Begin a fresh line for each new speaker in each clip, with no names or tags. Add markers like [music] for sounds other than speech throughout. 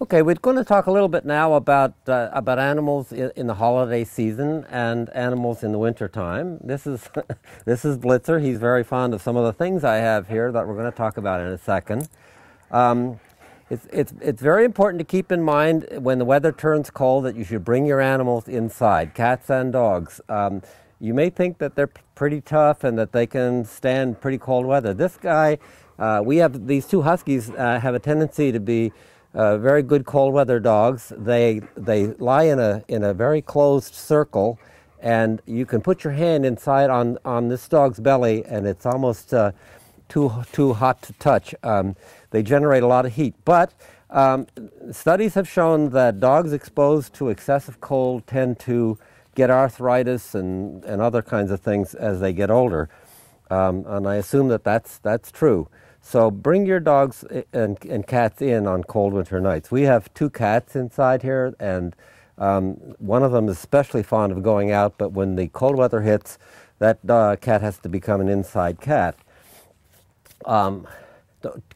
Okay, we're going to talk a little bit now about uh, about animals in, the holiday season and animals in the winter time. This is [laughs] this is Blitzer. He's very fond of some of the things I have here that we're going to talk about in a second. Um, it's, it's, it's very important to keep in mind when the weather turns cold that you should bring your animals inside, cats and dogs. Um, you may think that they're pretty tough and that they can stand pretty cold weather. This guy, uh, we have these two huskies uh, have a tendency to be uh, very good cold weather dogs. They, they lie in a, in a very closed circle, and you can put your hand inside on, on this dog's belly, and it's almost uh, too, too hot to touch. Um, they generate a lot of heat. But um, studies have shown that dogs exposed to excessive cold tend to get arthritis and, and other kinds of things as they get older. Um, and I assume that that's, that's true. So bring your dogs and, and cats in on cold winter nights. We have two cats inside here, and um, one of them is especially fond of going out, but when the cold weather hits, that uh, cat has to become an inside cat. Um,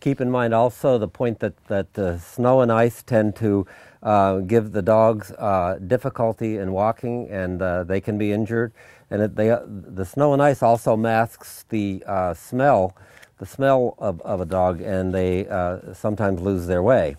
keep in mind also the point that, that uh, snow and ice tend to uh, give the dogs uh, difficulty in walking and uh, they can be injured. And it, they, the snow and ice also masks the uh, smell the smell of, of a dog and they uh, sometimes lose their way.